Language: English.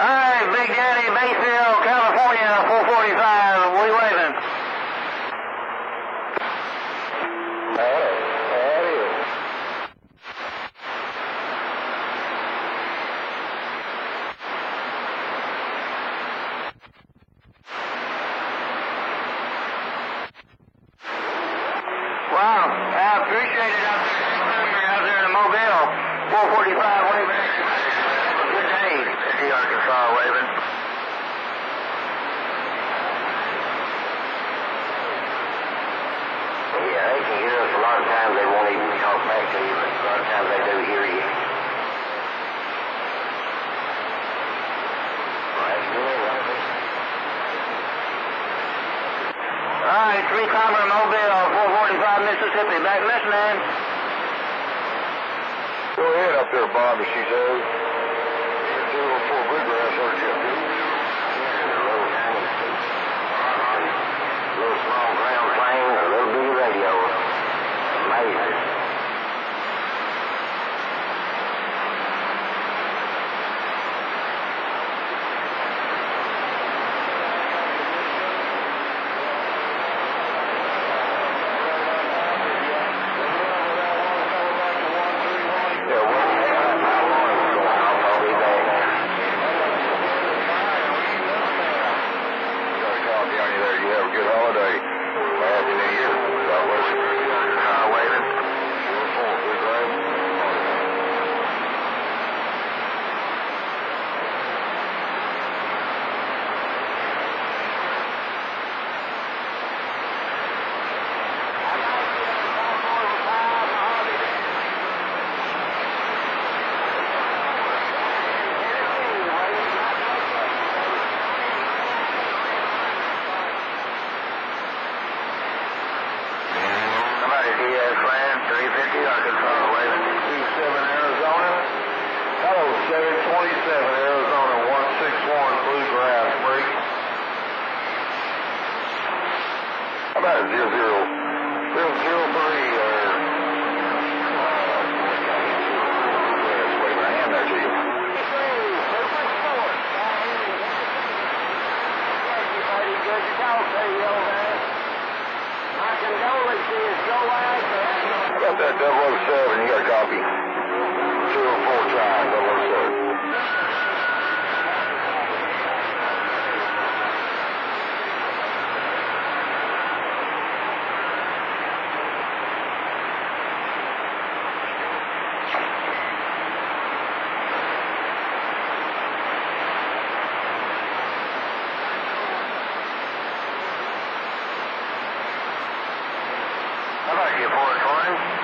Alright, Big Daddy, Batesville, California, 445. We waving. It is. Wow, I appreciate it out there. Out there in Mobile, 445. Waving. Arkansas, waving. Yeah, they can hear us. A lot of times they won't even talk back to you, but a lot of times they do hear you. Robert. Alright, three timer Mobile, 445 Mississippi. Back listening. Go ahead up there, Bobby, she says. Amazing. Yeah, well, my alarm is going off. I'll be back. Got a copy on you there. You have a good holiday. Land 350 Arkansas waving. 27 Arizona. Hello, 727 Arizona 161 Bluegrass break. How about zero zero zero zero three or yes, wave my there to you. How about that 007? You uh, got a copy? 204 try 007. How about you, 420?